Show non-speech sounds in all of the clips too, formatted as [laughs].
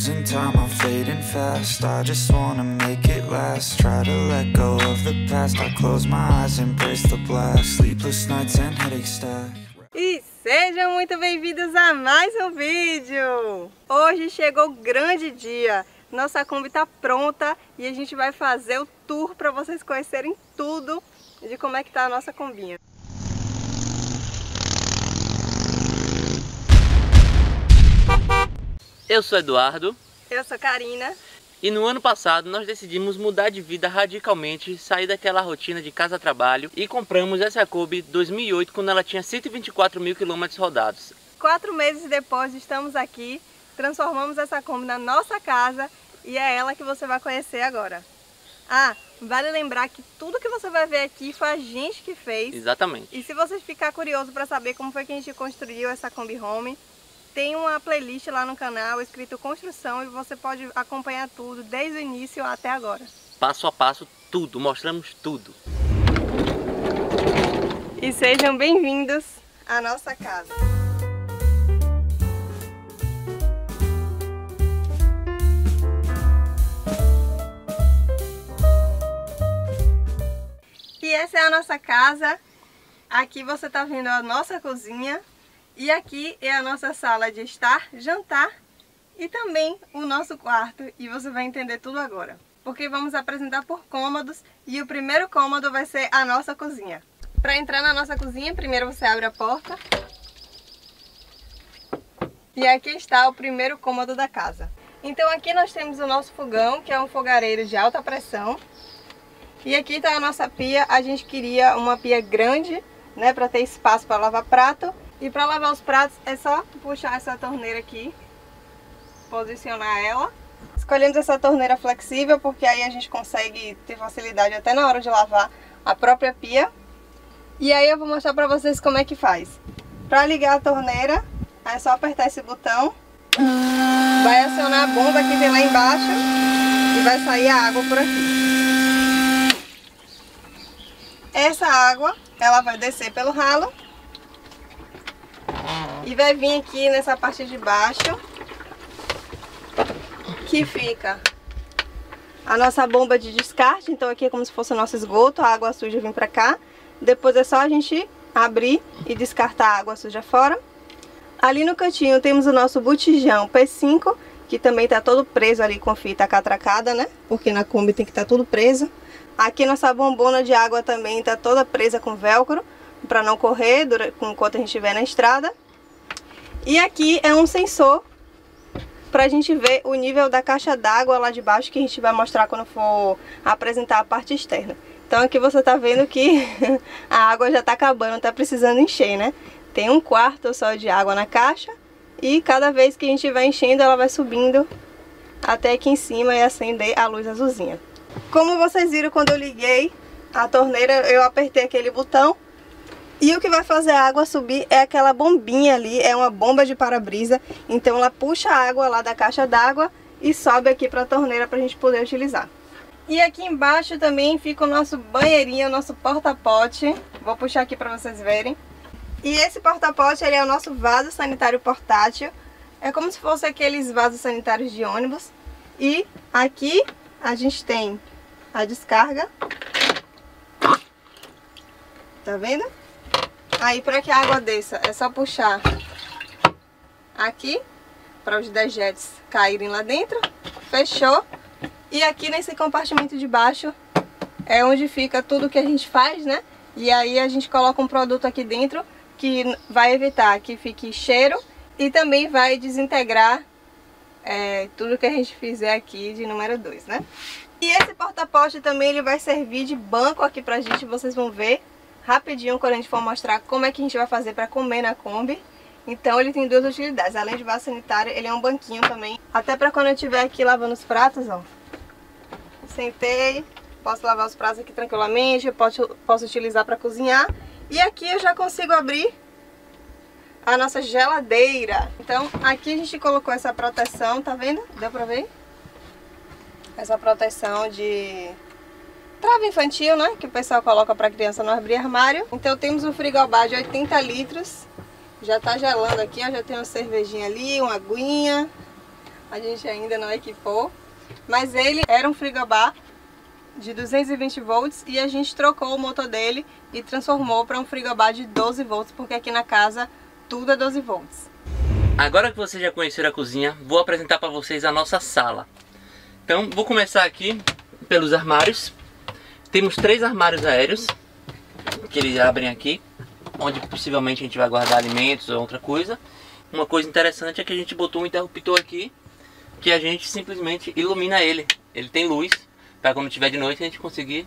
losing time, I'm fading fast. I just wanna make it last. Try to let go of the past. I close my eyes, embrace the blast. Sleepless nights and headaches stack. E sejam muito bem-vindos a mais um vídeo! Hoje chegou o grande dia, nossa Kombi está pronta e a gente vai fazer o tour para vocês conhecerem tudo de como é que tá a nossa combinha. Eu sou Eduardo. Eu sou Karina. E no ano passado nós decidimos mudar de vida radicalmente, sair daquela rotina de casa-trabalho e compramos essa Kombi 2008 quando ela tinha 124 mil quilômetros rodados. Quatro meses depois estamos aqui, transformamos essa Kombi na nossa casa e é ela que você vai conhecer agora. Ah, vale lembrar que tudo que você vai ver aqui foi a gente que fez. Exatamente. E se você ficar curioso para saber como foi que a gente construiu essa Kombi Home, tem uma playlist lá no canal escrito construção e você pode acompanhar tudo desde o início até agora. Passo a passo, tudo, mostramos tudo. E sejam bem-vindos à nossa casa. E essa é a nossa casa. Aqui você está vendo a nossa cozinha. E aqui é a nossa sala de estar, jantar e também o nosso quarto. E você vai entender tudo agora. Porque vamos apresentar por cômodos e o primeiro cômodo vai ser a nossa cozinha. Para entrar na nossa cozinha, primeiro você abre a porta. E aqui está o primeiro cômodo da casa. Então aqui nós temos o nosso fogão, que é um fogareiro de alta pressão. E aqui está a nossa pia. A gente queria uma pia grande, né, para ter espaço para lavar prato e para lavar os pratos é só puxar essa torneira aqui, posicionar ela. Escolhemos essa torneira flexível porque aí a gente consegue ter facilidade até na hora de lavar a própria pia. E aí eu vou mostrar para vocês como é que faz. Para ligar a torneira, é só apertar esse botão. Vai acionar a bomba que vem lá embaixo e vai sair a água por aqui. Essa água, ela vai descer pelo ralo e vai vir aqui nessa parte de baixo, que fica a nossa bomba de descarte. Então aqui é como se fosse o nosso esgoto, a água suja vem pra cá. Depois é só a gente abrir e descartar a água suja fora. Ali no cantinho temos o nosso botijão P5, que também tá todo preso ali com fita catracada, né? Porque na Kombi tem que estar tá tudo preso. Aqui nossa bombona de água também tá toda presa com velcro, para não correr enquanto a gente estiver na estrada. E aqui é um sensor para a gente ver o nível da caixa d'água lá de baixo que a gente vai mostrar quando for apresentar a parte externa. Então aqui você está vendo que [laughs] a água já está acabando, está precisando encher, né? Tem um quarto só de água na caixa e cada vez que a gente vai enchendo ela vai subindo até aqui em cima e acender a luz azulzinha. Como vocês viram quando eu liguei a torneira, eu apertei aquele botão e o que vai fazer a água subir é aquela bombinha ali, é uma bomba de para-brisa. Então ela puxa a água lá da caixa d'água e sobe aqui para a torneira para a gente poder utilizar. E aqui embaixo também fica o nosso banheirinho, o nosso porta-pote. Vou puxar aqui para vocês verem. E esse porta-pote é o nosso vaso sanitário portátil. É como se fosse aqueles vasos sanitários de ônibus. E aqui a gente tem a descarga. Tá vendo? Aí para que a água desça, é só puxar aqui para os dejetos caírem lá dentro. Fechou. E aqui nesse compartimento de baixo é onde fica tudo que a gente faz, né? E aí a gente coloca um produto aqui dentro que vai evitar que fique cheiro e também vai desintegrar é, tudo que a gente fizer aqui de número 2, né? E esse porta-pote também ele vai servir de banco aqui pra gente, vocês vão ver rapidinho quando a gente for mostrar como é que a gente vai fazer para comer na Kombi. Então ele tem duas utilidades, além de vaso sanitário, ele é um banquinho também. Até para quando eu estiver aqui lavando os pratos, ó. Sentei, posso lavar os pratos aqui tranquilamente, posso, posso utilizar para cozinhar. E aqui eu já consigo abrir a nossa geladeira. Então aqui a gente colocou essa proteção, tá vendo? Deu pra ver? Essa proteção de trava infantil, né? Que o pessoal coloca para criança não abrir armário. Então temos um frigobar de 80 litros. Já tá gelando aqui, ó. Já tem uma cervejinha ali, uma aguinha. a gente ainda não equipou. Mas ele era um frigobar de 220 volts e a gente trocou o motor dele e transformou para um frigobar de 12 volts, porque aqui na casa tudo é 12 volts. Agora que vocês já conheceram a cozinha, vou apresentar para vocês a nossa sala. Então, vou começar aqui pelos armários. Temos três armários aéreos, que eles abrem aqui, onde possivelmente a gente vai guardar alimentos ou outra coisa. Uma coisa interessante é que a gente botou um interruptor aqui, que a gente simplesmente ilumina ele. Ele tem luz, para quando tiver de noite a gente conseguir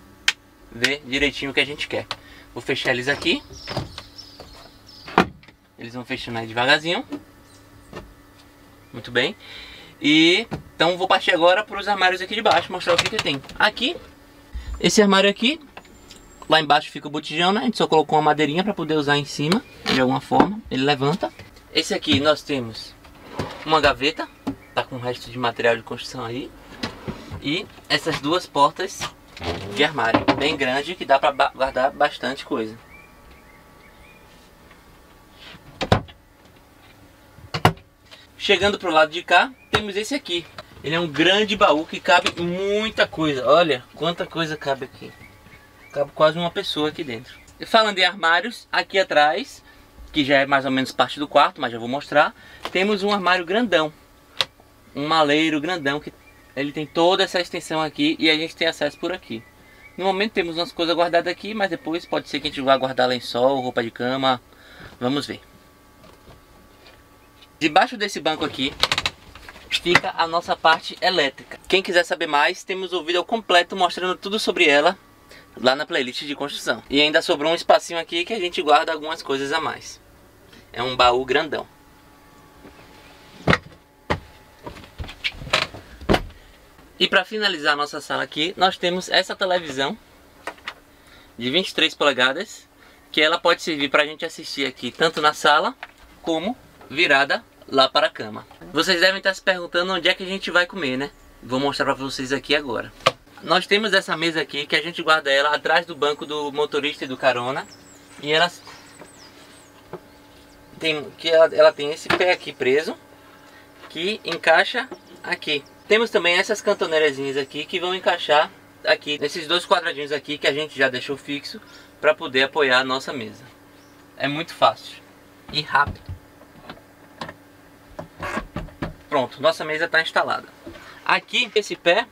ver direitinho o que a gente quer. Vou fechar eles aqui. Eles vão fechando aí devagarzinho. Muito bem. E então vou partir agora para os armários aqui de baixo, mostrar o que, que tem. Aqui, esse armário aqui, lá embaixo fica o botijão, né? A gente só colocou uma madeirinha para poder usar em cima, de alguma forma. Ele levanta. Esse aqui nós temos uma gaveta, tá com o resto de material de construção aí. E essas duas portas de armário, bem grande, que dá para guardar bastante coisa. Chegando pro lado de cá, temos esse aqui. Ele é um grande baú que cabe muita coisa. Olha quanta coisa cabe aqui. Cabe quase uma pessoa aqui dentro. E falando em armários, aqui atrás, que já é mais ou menos parte do quarto, mas já vou mostrar, temos um armário grandão. Um maleiro grandão que ele tem toda essa extensão aqui e a gente tem acesso por aqui. No momento temos umas coisas guardadas aqui, mas depois pode ser que a gente vá guardar lençol, roupa de cama. Vamos ver. Debaixo desse banco aqui fica a nossa parte elétrica. Quem quiser saber mais, temos o vídeo completo mostrando tudo sobre ela lá na playlist de construção. E ainda sobrou um espacinho aqui que a gente guarda algumas coisas a mais. É um baú grandão. E para finalizar a nossa sala aqui, nós temos essa televisão de 23 polegadas, que ela pode servir para a gente assistir aqui tanto na sala como virada lá para a cama. Vocês devem estar se perguntando onde é que a gente vai comer, né? Vou mostrar para vocês aqui agora. Nós temos essa mesa aqui que a gente guarda ela atrás do banco do motorista e do carona. E ela tem que ela, ela tem esse pé aqui preso que encaixa aqui. Temos também essas cantoneirazinhas aqui que vão encaixar aqui nesses dois quadradinhos aqui que a gente já deixou fixo para poder apoiar a nossa mesa. É muito fácil e rápido. Pronto, nossa mesa está instalada. Aqui, esse pé,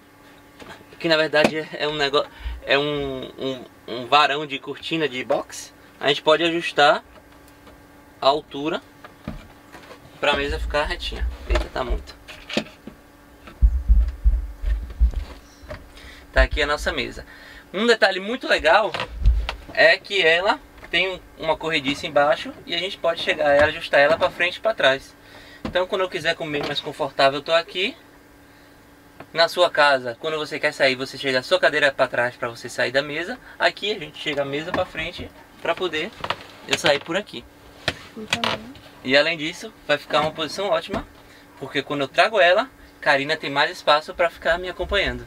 que na verdade é um negócio, é um, um, um varão de cortina de box, a gente pode ajustar a altura para a mesa ficar retinha. Eita, tá muito. Tá aqui a nossa mesa. Um detalhe muito legal é que ela tem uma corrediça embaixo e a gente pode chegar e ajustar ela para frente e para trás. Então quando eu quiser comer mais confortável, eu tô aqui. Na sua casa, quando você quer sair, você chega a sua cadeira para trás para você sair da mesa. Aqui a gente chega a mesa para frente para poder eu sair por aqui. E além disso, vai ficar uma posição ótima, porque quando eu trago ela, Karina tem mais espaço para ficar me acompanhando.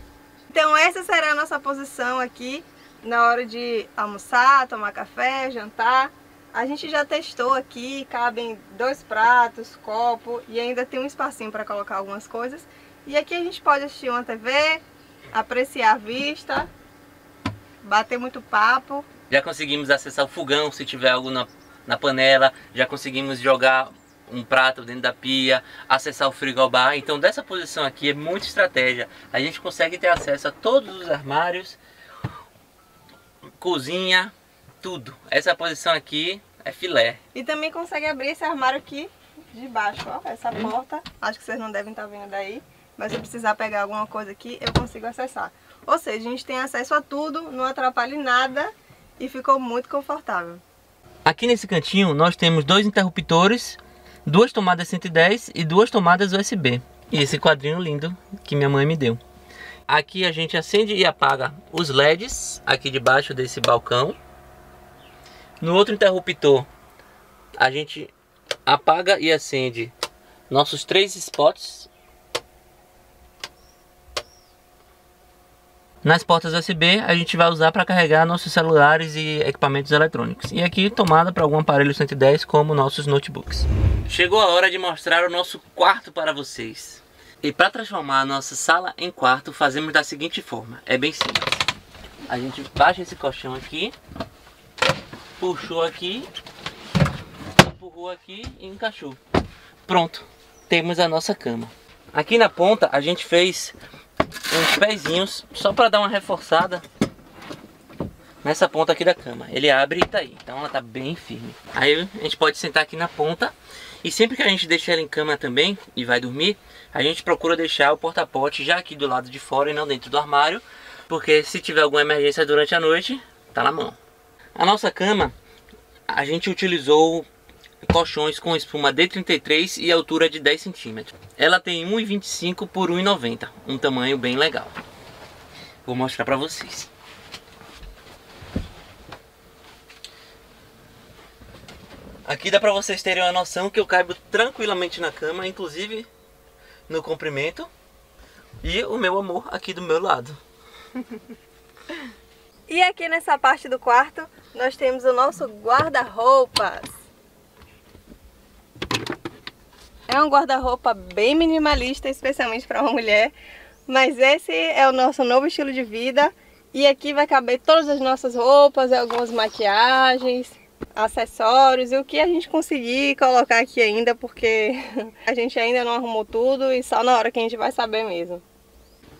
Então essa será a nossa posição aqui na hora de almoçar, tomar café, jantar. A gente já testou aqui, cabem dois pratos, copo e ainda tem um espacinho para colocar algumas coisas. E aqui a gente pode assistir uma TV, apreciar a vista, bater muito papo. Já conseguimos acessar o fogão se tiver algo na, na panela, já conseguimos jogar um prato dentro da pia, acessar o frigobar. Então dessa posição aqui é muita estratégia. A gente consegue ter acesso a todos os armários, cozinha, tudo. Essa posição aqui é filé. E também consegue abrir esse armário aqui de baixo, ó, essa porta. Acho que vocês não devem estar vendo daí, mas se precisar pegar alguma coisa aqui, eu consigo acessar. Ou seja, a gente tem acesso a tudo, não atrapalha em nada e ficou muito confortável. Aqui nesse cantinho nós temos dois interruptores, duas tomadas 110 e duas tomadas USB. E esse quadrinho lindo que minha mãe me deu. Aqui a gente acende e apaga os LEDs aqui debaixo desse balcão. No outro interruptor a gente apaga e acende nossos três spots. Nas portas USB a gente vai usar para carregar nossos celulares e equipamentos eletrônicos. E aqui tomada para algum aparelho 110 como nossos notebooks. Chegou a hora de mostrar o nosso quarto para vocês. E para transformar a nossa sala em quarto, fazemos da seguinte forma. É bem simples. A gente baixa esse colchão aqui, puxou aqui, empurrou aqui e encaixou. Pronto, temos a nossa cama. Aqui na ponta a gente fez uns pezinhos só para dar uma reforçada nessa ponta aqui da cama. Ele abre e tá aí, então ela tá bem firme. Aí a gente pode sentar aqui na ponta e sempre que a gente deixa ela em cama também e vai dormir, a gente procura deixar o porta-pote já aqui do lado de fora e não dentro do armário, porque se tiver alguma emergência durante a noite, tá na mão. A nossa cama, a gente utilizou colchões com espuma D33 e altura de 10 centímetros. Ela tem 1,25 por 1,90, um tamanho bem legal. Vou mostrar para vocês. Aqui dá para vocês terem uma noção que eu caibo tranquilamente na cama, inclusive no comprimento. E o meu amor aqui do meu lado. [laughs] e aqui nessa parte do quarto, nós temos o nosso guarda-roupas. É um guarda-roupa bem minimalista, especialmente para uma mulher. Mas esse é o nosso novo estilo de vida. E aqui vai caber todas as nossas roupas, algumas maquiagens, acessórios e o que a gente conseguir colocar aqui ainda, porque [laughs] a gente ainda não arrumou tudo e só na hora que a gente vai saber mesmo.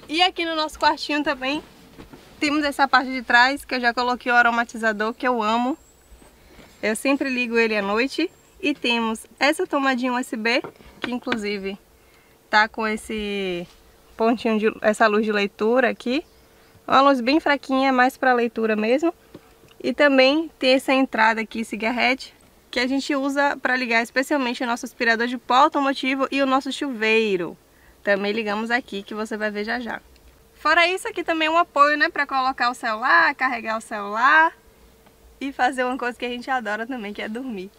E aqui no nosso quartinho também temos essa parte de trás que eu já coloquei o aromatizador que eu amo. Eu sempre ligo ele à noite. E temos essa tomadinha USB, que inclusive tá com esse pontinho de essa luz de leitura aqui. Uma luz bem fraquinha, mais para leitura mesmo. E também tem essa entrada aqui, cigarrete, que a gente usa para ligar especialmente o nosso aspirador de pó automotivo e o nosso chuveiro. Também ligamos aqui, que você vai ver já já. Fora isso, aqui também é um apoio, né, para colocar o celular, carregar o celular e fazer uma coisa que a gente adora também, que é dormir.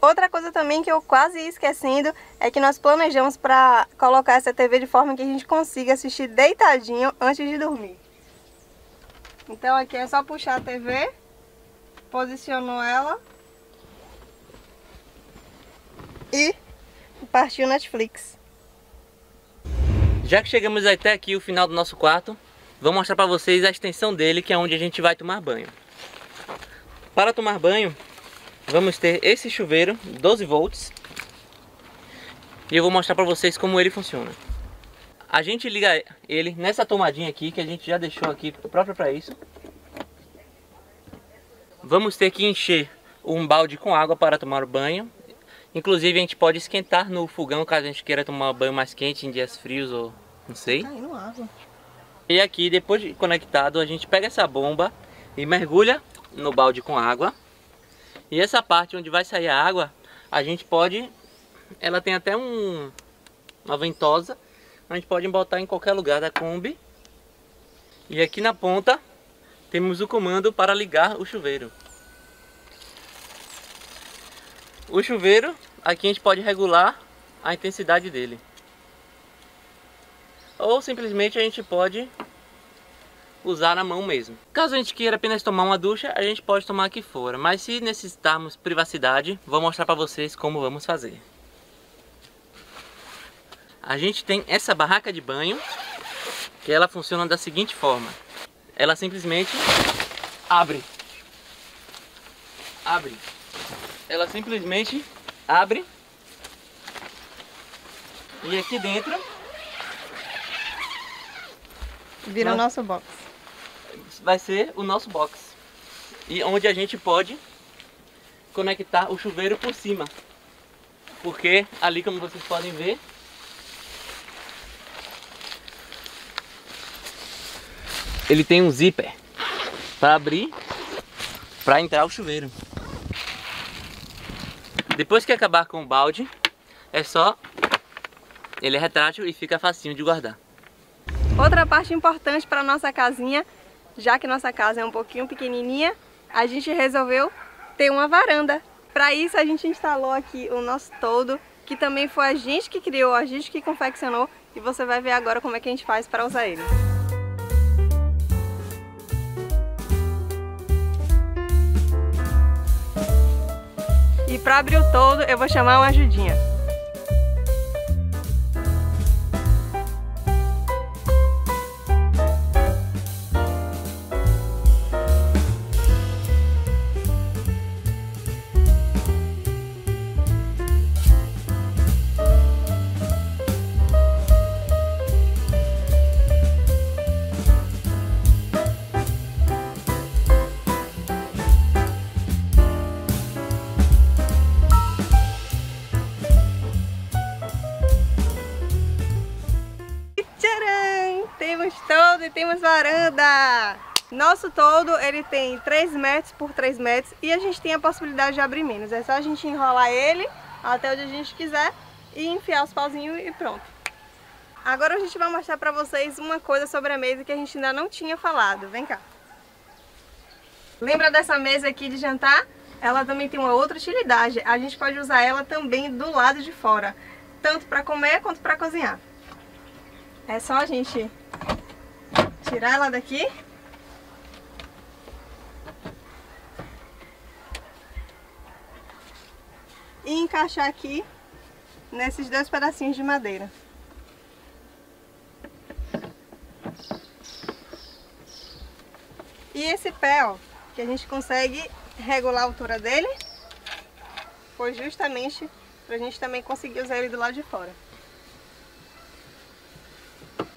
Outra coisa também que eu quase ia esquecendo é que nós planejamos para colocar essa TV de forma que a gente consiga assistir deitadinho antes de dormir. Então aqui é só puxar a TV, posicionou ela e partiu Netflix. Já que chegamos até aqui o final do nosso quarto, vou mostrar para vocês a extensão dele, que é onde a gente vai tomar banho. Para tomar banho, vamos ter esse chuveiro 12 volts e eu vou mostrar para vocês como ele funciona. A gente liga ele nessa tomadinha aqui, que a gente já deixou aqui própria para isso. Vamos ter que encher um balde com água para tomar banho. Inclusive a gente pode esquentar no fogão caso a gente queira tomar banho mais quente em dias frios ou não sei. E aqui depois de conectado a gente pega essa bomba e mergulha no balde com água. E essa parte onde vai sair a água, a gente pode, ela tem até um, uma ventosa a gente pode botar em qualquer lugar da Kombi. E aqui na ponta temos o comando para ligar o chuveiro. O chuveiro, aqui a gente pode regular a intensidade dele. Ou simplesmente a gente pode usar na mão mesmo. Caso a gente queira apenas tomar uma ducha, a gente pode tomar aqui fora. Mas se necessitarmos privacidade, vou mostrar para vocês como vamos fazer a gente tem essa barraca de banho, que ela funciona da seguinte forma. Ela simplesmente abre. Abre. Ela simplesmente abre. E aqui dentro... Vira o nosso box. Vai ser o nosso box. E onde a gente pode conectar o chuveiro por cima. Porque ali, como vocês podem ver, ele tem um zíper para abrir, para entrar o chuveiro. Depois que acabar com o balde, é só ele é retrátil e fica facinho de guardar. Outra parte importante para nossa casinha, já que nossa casa é um pouquinho pequenininha, a gente resolveu ter uma varanda. Para isso a gente instalou aqui o nosso todo, que também foi a gente que criou, a gente que confeccionou, e você vai ver agora como é que a gente faz para usar ele. E para abrir o todo, eu vou chamar uma ajudinha. Varanda! Nosso todo, ele tem 3 metros por 3 metros e a gente tem a possibilidade de abrir menos. É só a gente enrolar ele até onde a gente quiser e enfiar os pauzinhos e pronto. Agora a gente vai mostrar pra vocês uma coisa sobre a mesa que a gente ainda não tinha falado. Vem cá. Lembra dessa mesa aqui de jantar? Ela também tem uma outra utilidade. A gente pode usar ela também do lado de fora. Tanto para comer quanto para cozinhar. É só a gente tirar ela daqui. E encaixar aqui nesses dois pedacinhos de madeira. E esse pé, ó, que a gente consegue regular a altura dele, foi justamente para a gente também conseguir usar ele do lado de fora.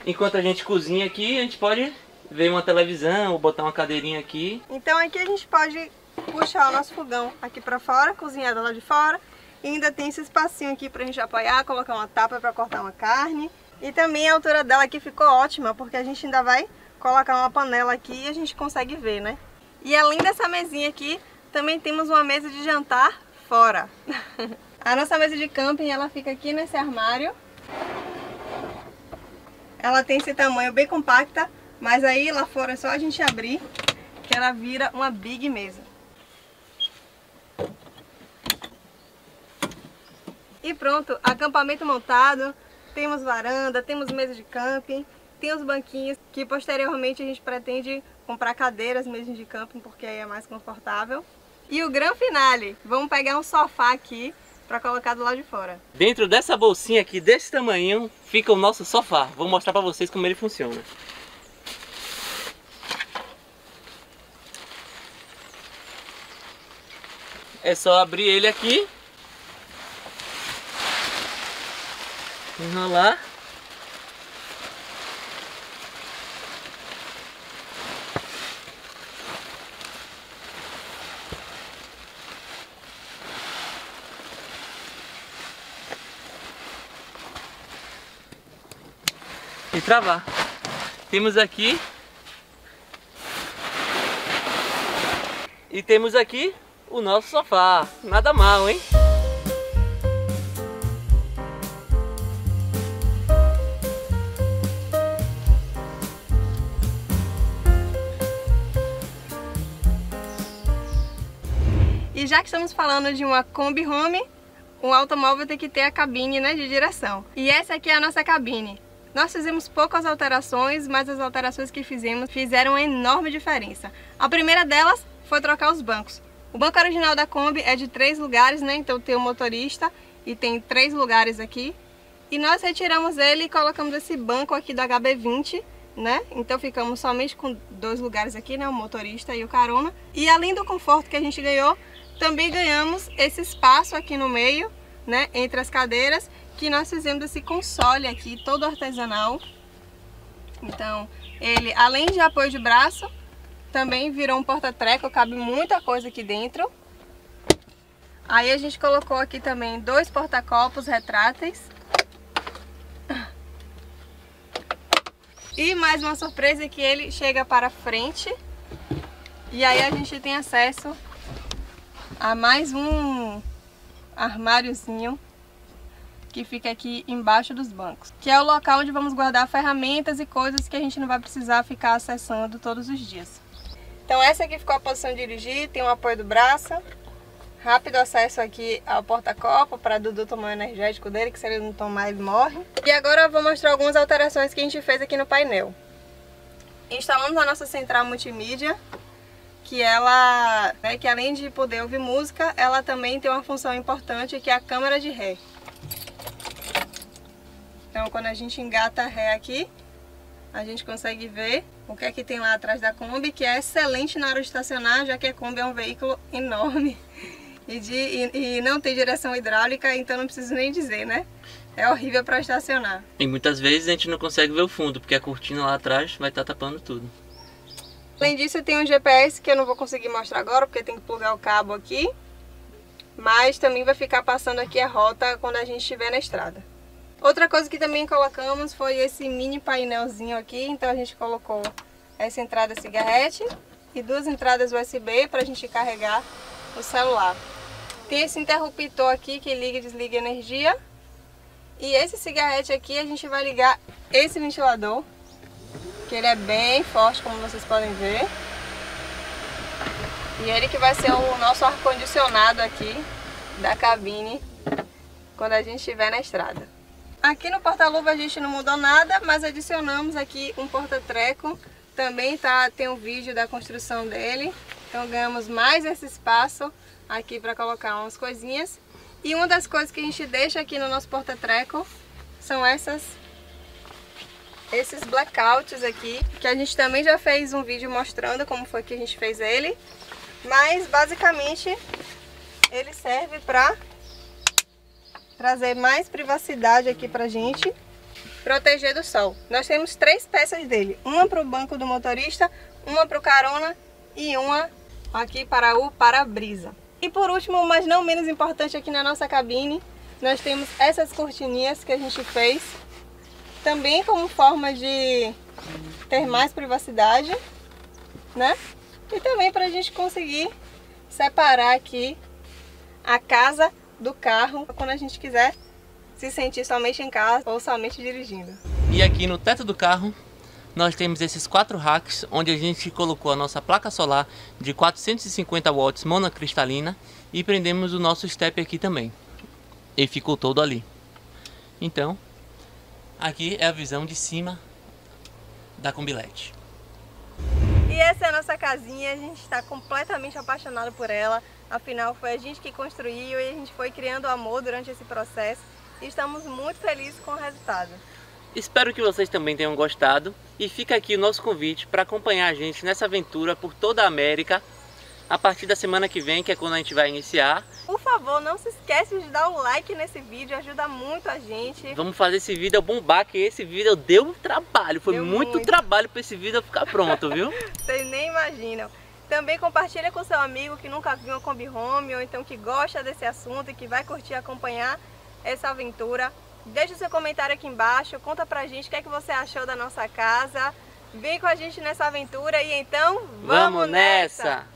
Enquanto a gente cozinha aqui, a gente pode ver uma televisão ou botar uma cadeirinha aqui. Então aqui a gente pode puxar o nosso fogão aqui para fora, cozinhar lado de fora. E ainda tem esse espacinho aqui pra gente apoiar, colocar uma tapa para cortar uma carne. E também a altura dela aqui ficou ótima, porque a gente ainda vai colocar uma panela aqui e a gente consegue ver, né? E além dessa mesinha aqui, também temos uma mesa de jantar fora. [laughs] a nossa mesa de camping, ela fica aqui nesse armário. Ela tem esse tamanho bem compacta, mas aí lá fora é só a gente abrir que ela vira uma big mesa. E pronto, acampamento montado, temos varanda, temos mesa de camping, tem os banquinhos que posteriormente a gente pretende comprar cadeiras mesmo de camping porque aí é mais confortável. E o grande finale, vamos pegar um sofá aqui para colocar do lado de fora. Dentro dessa bolsinha aqui desse tamanho fica o nosso sofá. Vou mostrar para vocês como ele funciona. É só abrir ele aqui enrolar travar. Temos aqui e temos aqui o nosso sofá. Nada mal, hein? E já que estamos falando de uma Kombi Home, um automóvel tem que ter a cabine né, de direção. E essa aqui é a nossa cabine. Nós fizemos poucas alterações, mas as alterações que fizemos fizeram uma enorme diferença. A primeira delas foi trocar os bancos. O banco original da Kombi é de três lugares, né? Então tem o motorista e tem três lugares aqui. E nós retiramos ele e colocamos esse banco aqui do HB20, né? Então ficamos somente com dois lugares aqui, né? O motorista e o carona. E além do conforto que a gente ganhou, também ganhamos esse espaço aqui no meio, né, entre as cadeiras, que nós fizemos esse console aqui, todo artesanal. Então, ele, além de apoio de braço, também virou um porta-treco, cabe muita coisa aqui dentro. Aí a gente colocou aqui também dois porta-copos retráteis. E mais uma surpresa que ele chega para frente. E aí a gente tem acesso a mais um armáriozinho que fica aqui embaixo dos bancos, que é o local onde vamos guardar ferramentas e coisas que a gente não vai precisar ficar acessando todos os dias. Então essa aqui ficou a posição de dirigir, tem o apoio do braço, rápido acesso aqui ao porta-copo para Dudu tomar o energético dele, que se ele não tomar ele morre. E agora eu vou mostrar algumas alterações que a gente fez aqui no painel. Instalamos a nossa central multimídia, que ela, né, que além de poder ouvir música, ela também tem uma função importante que é a câmera de ré. Então quando a gente engata a ré aqui, a gente consegue ver o que é que tem lá atrás da Kombi, que é excelente na hora de estacionar, já que a Kombi é um veículo enorme [laughs] e, de, e, e não tem direção hidráulica, então não preciso nem dizer, né? É horrível para estacionar. E muitas vezes a gente não consegue ver o fundo, porque a cortina lá atrás vai estar tá tapando tudo. Além disso, tem um GPS que eu não vou conseguir mostrar agora, porque tem que plugar o cabo aqui. Mas também vai ficar passando aqui a rota quando a gente estiver na estrada. Outra coisa que também colocamos foi esse mini painelzinho aqui. Então a gente colocou essa entrada cigarrete e duas entradas USB para a gente carregar o celular. Tem esse interruptor aqui que liga e desliga energia. E esse cigarrete aqui a gente vai ligar esse ventilador, que ele é bem forte, como vocês podem ver. E ele que vai ser o nosso ar-condicionado aqui da cabine quando a gente estiver na estrada. Aqui no porta-luva a gente não mudou nada, mas adicionamos aqui um porta-treco. Também tá, tem um vídeo da construção dele. Então ganhamos mais esse espaço aqui para colocar umas coisinhas. E uma das coisas que a gente deixa aqui no nosso porta-treco são essas esses blackouts aqui, que a gente também já fez um vídeo mostrando como foi que a gente fez ele. Mas basicamente ele serve para trazer mais privacidade aqui pra gente, proteger do sol. Nós temos três peças dele, uma para o banco do motorista, uma para o carona e uma aqui para o para-brisa. E por último, mas não menos importante aqui na nossa cabine, nós temos essas cortininhas que a gente fez, também como forma de ter mais privacidade, né? E também para a gente conseguir separar aqui a casa do carro quando a gente quiser se sentir somente em casa ou somente dirigindo. E aqui no teto do carro nós temos esses quatro racks onde a gente colocou a nossa placa solar de 450 watts monocristalina e prendemos o nosso step aqui também. E ficou todo ali. Então, aqui é a visão de cima da Combilete. E essa é a nossa casinha, a gente está completamente apaixonado por ela. Afinal, foi a gente que construiu e a gente foi criando amor durante esse processo. E estamos muito felizes com o resultado. Espero que vocês também tenham gostado e fica aqui o nosso convite para acompanhar a gente nessa aventura por toda a América a partir da semana que vem, que é quando a gente vai iniciar. Por favor, não se esqueça de dar um like nesse vídeo, ajuda muito a gente. Vamos fazer esse vídeo bombar, que esse vídeo deu um trabalho, foi muito, muito, trabalho para esse vídeo ficar pronto, viu? [laughs] Vocês nem imaginam. Também compartilha com seu amigo que nunca viu uma Kombi Home ou então que gosta desse assunto e que vai curtir acompanhar essa aventura. Deixe o seu comentário aqui embaixo, conta pra gente o que é que você achou da nossa casa. Vem com a gente nessa aventura e então, vamos, vamos nessa. nessa.